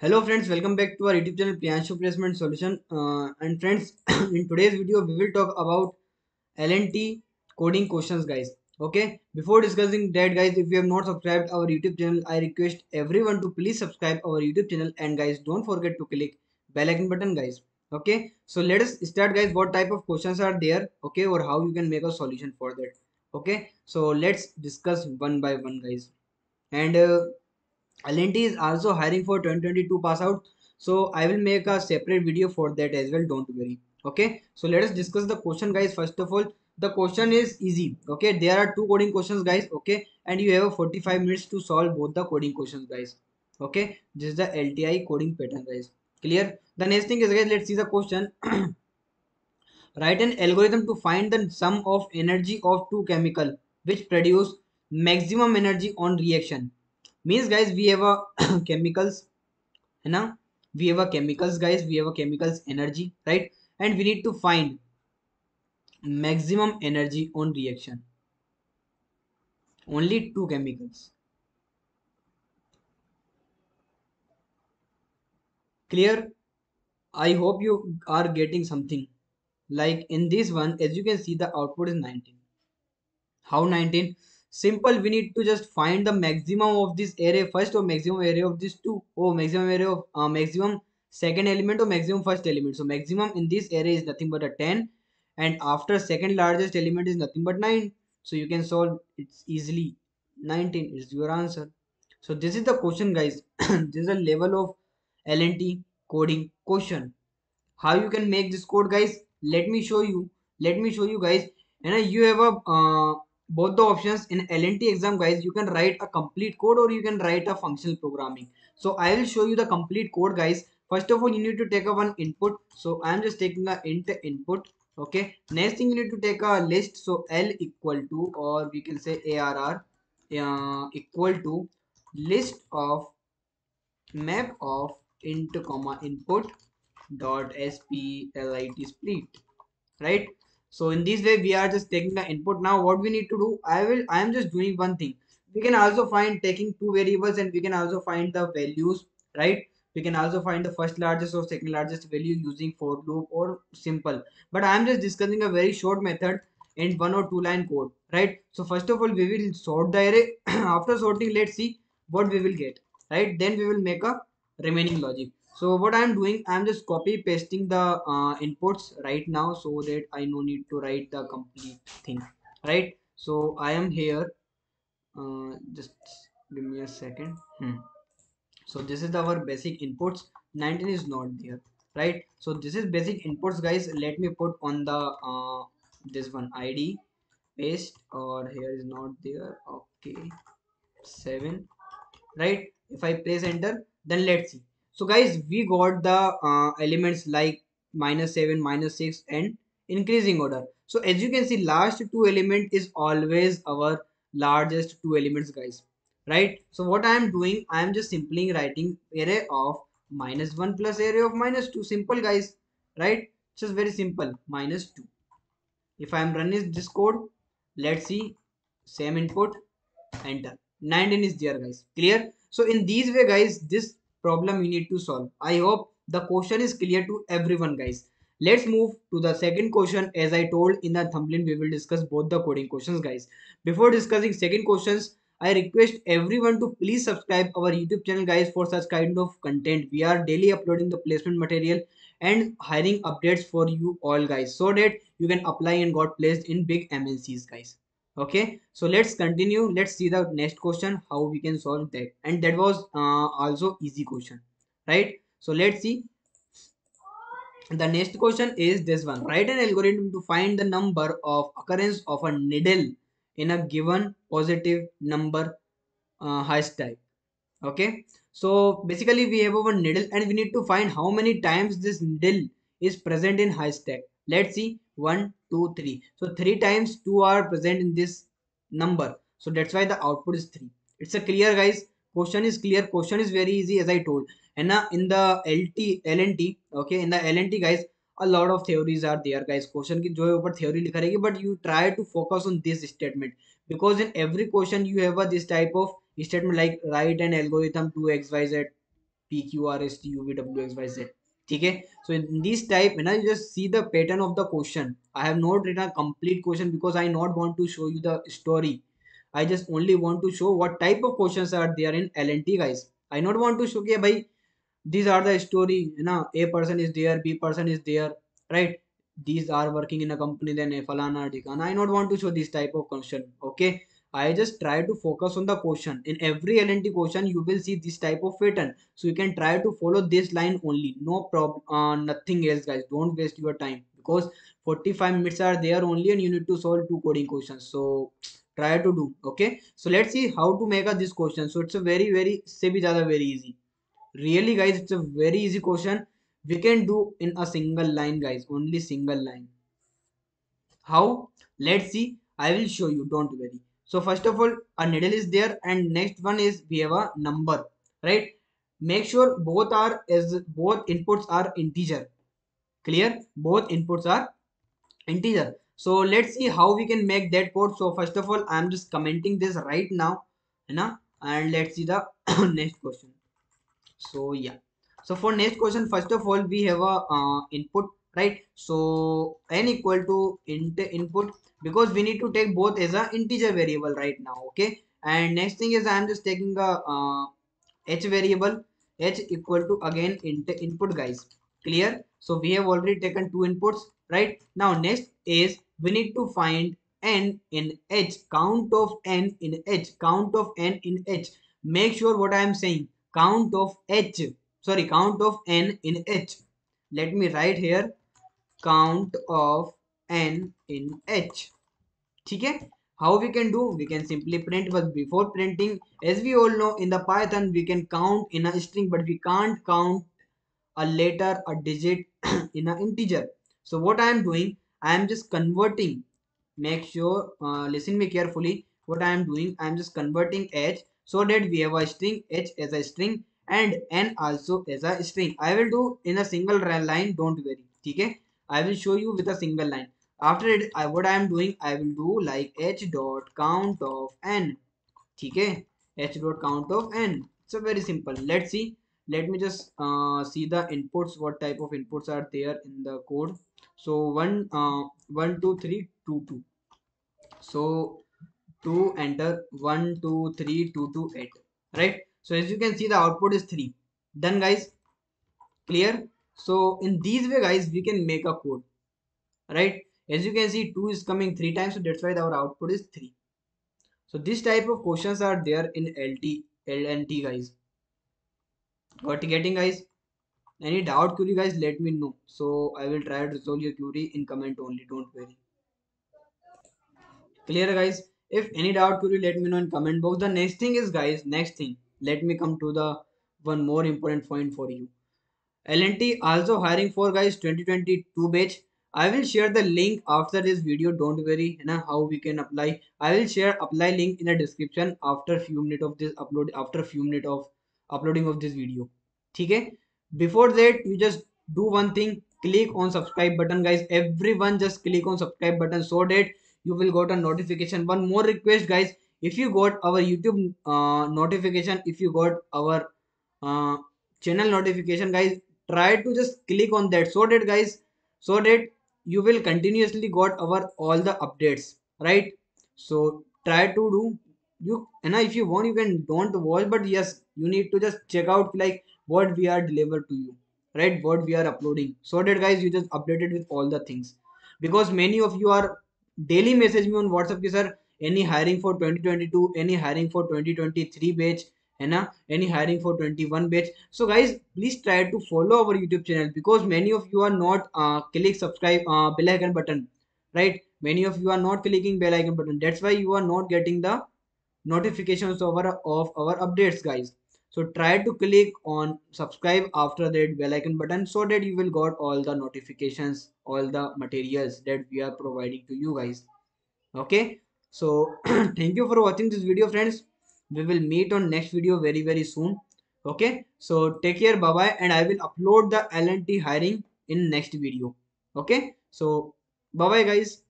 Hello friends, welcome back to our YouTube channel Priyanshu Placement Solution. Uh, and friends, in today's video we will talk about LNT coding questions, guys. Okay, before discussing that, guys, if you have not subscribed our YouTube channel, I request everyone to please subscribe our YouTube channel and guys, don't forget to click bell icon button, guys. Okay, so let us start, guys. What type of questions are there? Okay, or how you can make a solution for that. Okay, so let's discuss one by one, guys. And uh, L&T is also hiring for 2022 pass out. So I will make a separate video for that as well. Don't worry. Okay. So let us discuss the question guys. First of all, the question is easy. Okay. There are two coding questions guys. Okay. And you have 45 minutes to solve both the coding questions guys. Okay. This is the LTI coding pattern guys. Clear. The next thing is guys, let's see the question. Write an algorithm to find the sum of energy of two chemical which produce maximum energy on reaction means guys we have a chemicals है ना? We have a chemicals guys. We have a chemicals energy right? And we need to find maximum energy on reaction. Only two chemicals. Clear? I hope you are getting something. Like in this one as you can see the output is 19 how 19 simple we need to just find the maximum of this array first or maximum array of this two or maximum array of uh, maximum second element or maximum first element. So maximum in this array is nothing but a 10 and after second largest element is nothing but 9 so you can solve it's easily 19 is your answer. So this is the question guys. This is a level of LNT coding question. How you can make this code guys? Let me show you. Let me show you guys. And you have a uh, both the options in LNT exam guys you can write a complete code or you can write a functional programming. So I will show you the complete code guys. First of all you need to take a one input. So I am just taking a int input okay? Next thing you need to take a list. So L equal to or we can say ARR uh, equal to list of map of int comma input dot split split right so in this way we are just taking the input. Now what we need to do i will i am just doing one thing. We can also find taking two variables and we can also find the values right? We can also find the first largest or second largest value using for loop or simple. But i am just discussing a very short method in one or two line code right? So first of all we will sort the array. After sorting let's see what we will get right? Then we will make a remaining logic so what i'm doing i'm just copy pasting the uh, inputs right now so that i no need to write the complete thing right? So i am here. Uh, just give me a second. Hmm. so this is our basic inputs. 19 is not there right? So this is basic inputs guys. Let me put on the uh, this one. Id paste or here is not there. Okay. 7 right? If i press enter then let's see so guys we got the uh, elements like minus 7 minus 6 and increasing order. So as you can see last two element is always our largest two elements guys. Right? So what i am doing i am just simply writing array of minus 1 plus array of minus 2 simple guys. Right? Just very simple. Minus 2 if i am running this code let's see. Same input. Enter. 19 is there guys. Clear? So in these way guys this problem you need to solve. I hope the question is clear to everyone guys. Let's move to the second question. As I told in the thumbnail, we will discuss both the coding questions guys. Before discussing second questions, I request everyone to please subscribe our YouTube channel guys for such kind of content. We are daily uploading the placement material and hiring updates for you all guys so that you can apply and got placed in big MNCs guys okay so let's continue. Let's see the next question how we can solve that. And that was uh, also easy question right? So let's see. The next question is this one. Write an algorithm to find the number of occurrence of a needle in a given positive number uh, haystack. Okay so basically we have one needle and we need to find how many times this needle is present in haystack let's see one two three so three times two are present in this number so that's why the output is three it's a clear guys question is clear question is very easy as i told and now in the lt lnt okay in the lnt guys a lot of theories are there guys question ki jo upar theory likha rahegi but you try to focus on this statement because in every question you have a this type of statement like write an algorithm to xyz p q r s t u v w x y z ठीक है? सो in this type है ना you just see the pattern of the question I have not written complete question because I not want to show you the story I just only want to show what type of question are they in L N T guys I not want to show कि भाई this are the story है ना? A person is there B person is there right these are working in a company then A फलाना, ठिकाना. I not want to show this type of question okay I just try to focus on the question. In every LNT question, you will see this type of pattern. So you can try to follow this line only. No problem. Uh, nothing else, guys. Don't waste your time because 45 minutes are there only, and you need to solve two coding questions. So try to do. Okay. So let's see how to make a this question. So it's a very very se bhi very easy. Really, guys, it's a very easy question. We can do in a single line, guys. Only single line. How? Let's see. I will show you. Don't worry so first of all a needle is there and next one is we have a number right? Make sure both are as both inputs are integer. Clear? Both inputs are integer. So let's see how we can make that code. So first of all i'm just commenting this right now know, and let's see the next question. So yeah. So for next question first of all we have a uh, input right? So n equal to int input because we need to take both as a integer variable right now okay? And next thing is i am just taking a uh, h variable. H equal to again int input guys. Clear? So we have already taken two inputs right? Now next is we need to find n in h count of n in h count of n in h. Make sure what i am saying count of h sorry count of n in h. Let me write here count of n in h ठीक है how we can do we can simply print but before printing as we all know in the python we can count in a string but we can't count a letter a digit in an integer so what i am doing i am just converting make sure uh, listen me carefully what i am doing i am just converting h so that we have a string h as a string and n also as a string i will do in a single line don't worry okay i will show you with a single line after it I, what I am doing I will do like h dot count of n. okay h dot count of n. So very simple. Let's see. Let me just uh, see the inputs what type of inputs are there in the code. So one uh, one two three two two. So two enter one two three two two eight. Right? So as you can see the output is three. Done guys? Clear? So in these way guys we can make a code. Right as you can see 2 is coming three times so that's why our output is 3 so this type of questions are there in lt lnt guys. Got getting guys? Any doubt query guys let me know. So i will try to resolve your query in comment only don't worry. Clear guys? If any doubt query let me know in comment box. The next thing is guys next thing. Let me come to the one more important point for you. Lnt also hiring for guys 2022 batch I will share the link after this video. Don't worry, you know how we can apply. I will share apply link in the description after few minutes of this upload. After few minutes of uploading of this video. Okay. Before that, you just do one thing. Click on subscribe button, guys. Everyone just click on subscribe button so that you will got a notification. One more request, guys. If you got our YouTube uh, notification, if you got our uh, channel notification, guys, try to just click on that so that guys so that you will continuously got our all the updates right? So try to do you and if you want you can don't watch but yes you need to just check out like what we are delivered to you right? What we are uploading. So that guys you just updated with all the things. Because many of you are daily message me on whatsapp sir any hiring for 2022 any hiring for 2023 batch uh, any hiring for 21 batch. So guys please try to follow our youtube channel because many of you are not uh, click subscribe uh, bell icon button right? Many of you are not clicking bell icon button. That's why you are not getting the notifications of of our updates guys. So try to click on subscribe after that bell icon button so that you will got all the notifications all the materials that we are providing to you guys. Okay? So thank you for watching this video friends we will meet on next video very very soon. Okay? So take care. Bye bye and i will upload the lnt hiring in next video. Okay? So bye bye guys